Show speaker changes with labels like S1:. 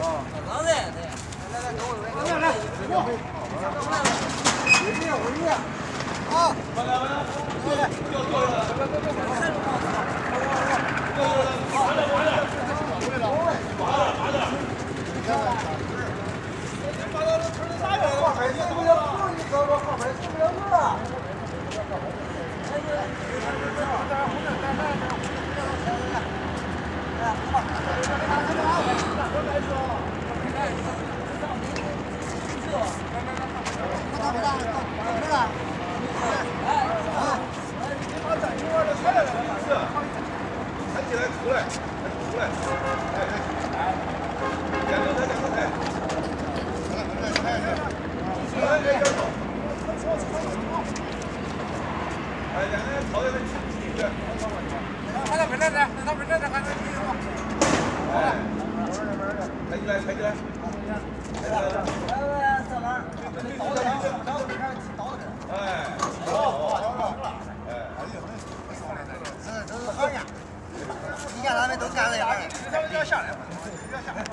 S1: 老子，对。来来，跟我来。来来，过。回去，回去。啊。来来来，过来。掉掉了。来来来来。好，回来回来。回来了。麻了麻了。你看看。把那车子打掉了。后边你怎么了？后边你走走，后边受不了抬起来，抬起来，来来来，来来，上哪？倒着，倒着，倒着，哎，好，好，好，哎，哎呀，这这是好呀。你看他们都干这样，他们要下来，要下来。